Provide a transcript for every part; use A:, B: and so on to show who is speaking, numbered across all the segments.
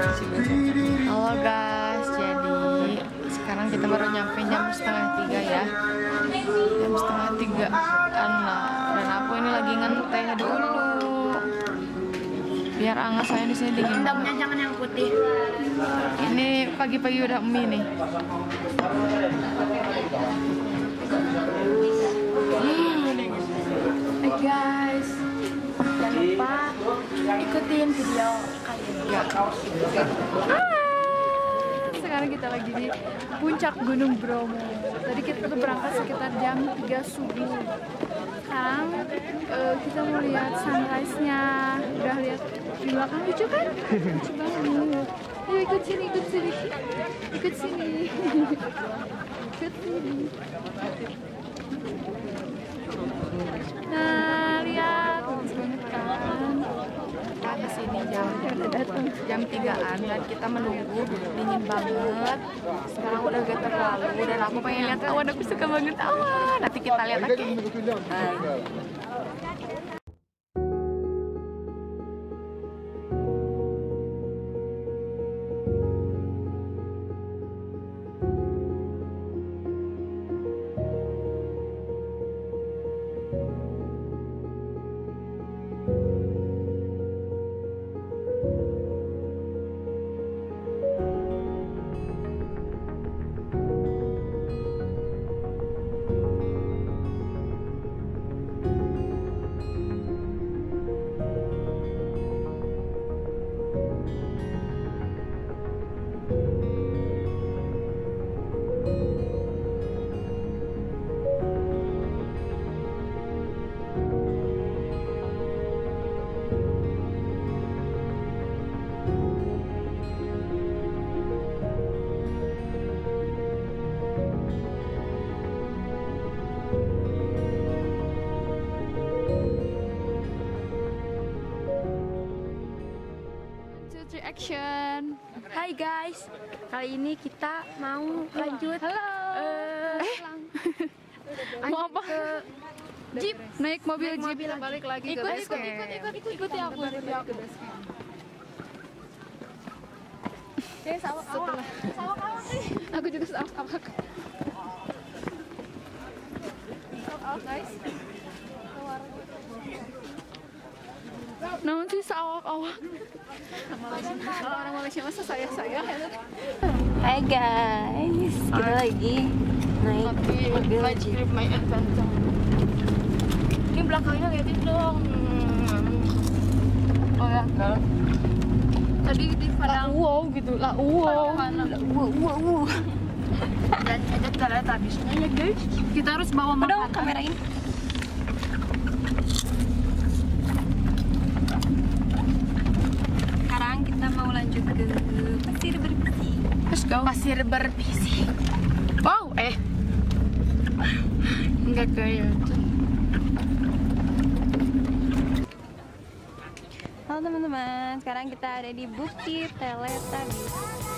A: Halo guys,
B: jadi sekarang kita baru nyampe jam setengah tiga ya. Jam setengah tiga. Anna, Dan aku ini lagi ngenteh
A: dulu Biar anget saya di sini dingin
C: Endamnya jangan yang putih.
A: Ini pagi-pagi udah mie nih.
C: Hey guys, jangan lupa ikutin video ini.
A: Sekarang kita lagi di puncak Gunung Bromo. Tadi kita tuh berangkat sekitar jam 3 subuh. Sekarang eh, kita mau lihat sunrise-nya. Udah lihat di belakang lucu kan? Lucu banget. Ayo ikut sini, ikut sini. Ikut sini. Ikut sini. Nah, lihat bagus banget kan. Kita ke sini jam datang jam 3an dan kita menunggu dingin banget. Sekarang udah agak terlalu dan aku pengen lihat awan. Aku suka banget awan. Nanti kita lihat lagi. Three, action.
C: Hai guys, kali ini kita mau lanjut
A: Halo.
C: eh,
A: Mau apa?
C: ke
A: Jeep. Naik mobil
C: Naik
A: jeep.
C: mobil lagi.
A: balik lagi
C: ikut
A: ke
C: ikut ikut
A: camp.
C: ikut ikut ikuti aku ikuti aku. Eh, sawak awak, sawak awak nih.
A: Aku juga sama-sama.
C: Sawak awak guys.
A: Namun sih sawak-awak. Kalau orang Malaysia masa saya saya.
C: Hai guys, kita lagi naik mobil. Ini belakangnya liatin dong.
A: Oh ya, kan. Tadi di padang wow gitu lah wow.
C: Wow, wow, wow. Dan ada terlihat habisnya ya guys.
A: Kita harus bawa
C: Udah
A: makanan.
C: kamera ini. Sekarang kita mau lanjut ke pasir berbisi.
A: Let's go.
C: Pasir berbisi.
A: Wow, eh. Enggak kayak itu.
C: Halo teman-teman, sekarang kita ada di Bukit Teletabis.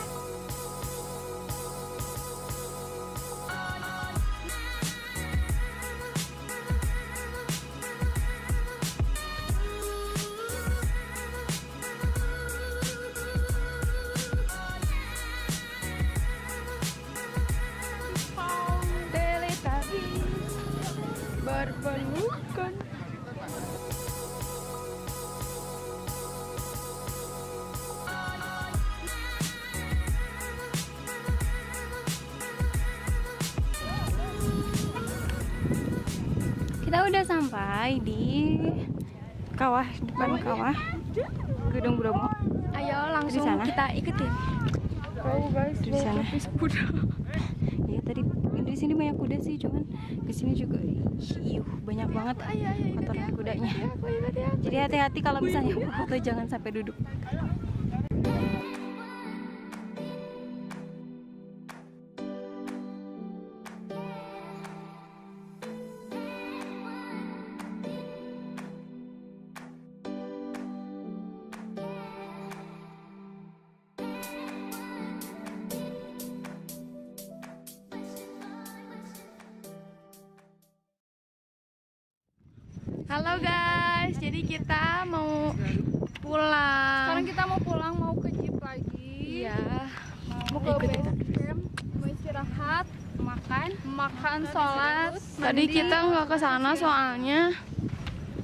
C: Kita udah sampai di kawah depan kawah Gedung Bromo.
A: Ayo
C: langsung sana.
A: kita ikutin. Oh guys,
C: Di sana.
A: kuda.
C: Ya tadi di sini banyak kuda sih, cuman di sini juga iuh banyak banget kotoran kudanya. Jadi hati-hati kalau misalnya foto jangan sampai duduk.
A: Halo guys, jadi kita mau pulang.
B: Sekarang kita mau pulang, mau ke jeep lagi.
A: Iya.
B: Mau ke base camp, mau istirahat, makan, makan, sholat.
A: Tadi kita nggak ke sana soalnya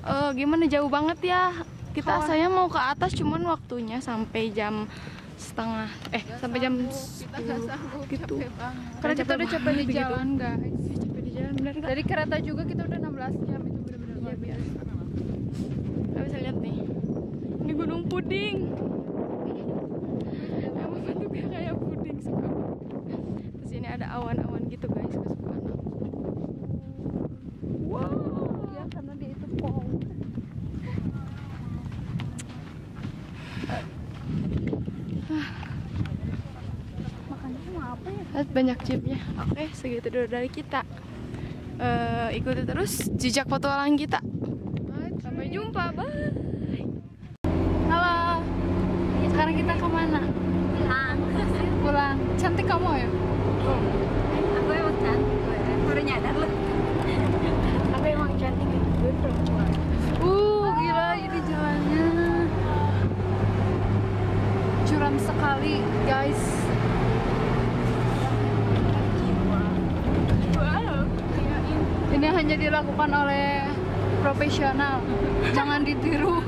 A: eh, gimana jauh banget ya. Kita saya mau ke atas cuman waktunya sampai jam setengah. Eh sampai jam 10 gitu. karena kita udah capek di jalan guys. capek di jalan?
B: Dari kereta juga kita udah 16 jam itu luar biasa.
A: Nggak bisa lihat nih ini gunung puding emang bentuknya kayak puding suka terus ini ada awan-awan gitu guys kesukaan aku wow
B: Iya karena dia itu pol. Makannya mau apa ya?
A: Banyak jeepnya. Oke, segitu dulu dari kita. Eh, ikuti terus jejak petualang kita. Sampai jumpa, bye. Halo. Sekarang kita ke mana?
C: Pulang.
A: Pulang. Cantik kamu ya?
C: Aku emang cantik. Baru nyadar lu. Aku emang cantik gue perempuan.
A: Uh, gila ini jalannya. Curam sekali, guys. Hanya dilakukan oleh profesional. Jangan ditiru.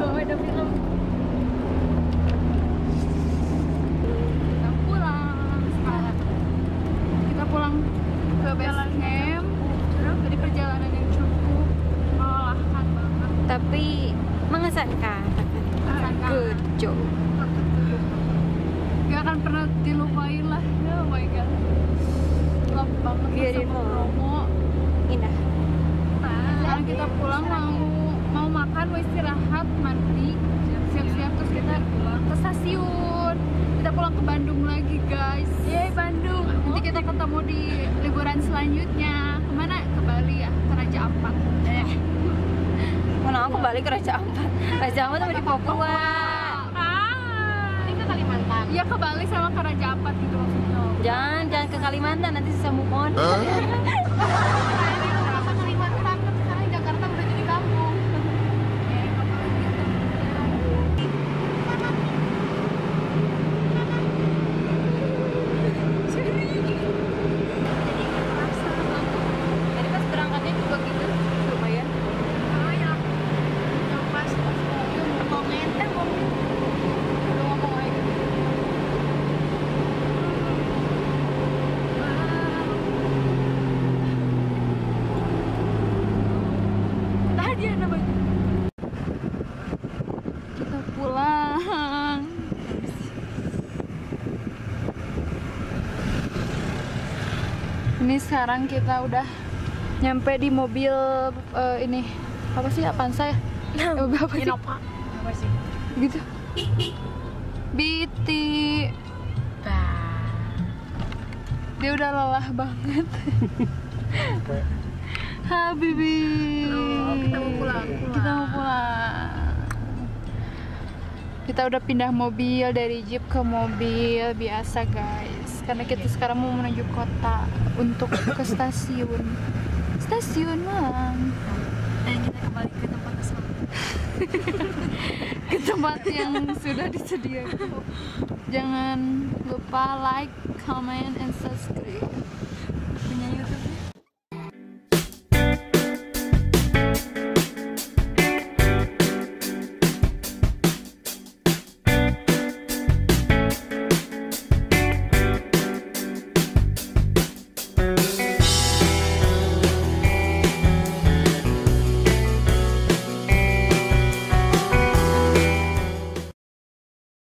B: Oh, ada film.
A: Kita pulang sekarang. Kita pulang ke base camp. Jadi perjalanan yang cukup melelahkan banget.
C: Tapi mengesankan.
A: Mengesankan.
C: Good job.
A: Gak akan pernah dilupain lah. Oh my god. Banget
C: Beautiful.
A: sama Bromo.
C: Indah.
A: Sekarang kita pulang mau mau makan, mau istirahat, mandi, siap-siap terus kita pulang ke stasiun. Kita pulang ke Bandung lagi guys. Yeay Bandung. Nanti kita ketemu di liburan selanjutnya. Ke mana? Ke Bali ya, ke Raja Ampat. Eh.
C: Mana aku balik ke Raja Ampat. Raja Ampat sama di Papua.
B: Ke.
A: Iya ke Bali sama ke Raja Ampat gitu maksudnya.
C: Jangan, jangan ke Kalimantan nanti susah move on
B: Kalimantan? Kan sekarang Jakarta udah jadi kampung.
C: Jadi pas berangkatnya juga gitu lumayan.
B: Oh ya. Yang pas mau ngenter mau
A: Udah ngomong aja gitu.
B: tadi ada baju.
A: Kita pulang. Ini sekarang kita udah nyampe di mobil eh, ini apa sih Avanza ya? Eh, apa sih?
B: Innova. Apa sih?
A: Gitu. Biti. Dia udah lelah banget. Habibi.
B: kita mau pulang,
A: Kita mau pulang. Kita udah pindah mobil dari jeep ke mobil biasa guys. Karena kita sekarang mau menuju kota untuk ke stasiun. Stasiun Malang.
C: Dan kita kembali ke tempat asal.
A: Ke tempat yang sudah disediakan. Jangan lupa like, comment, and subscribe.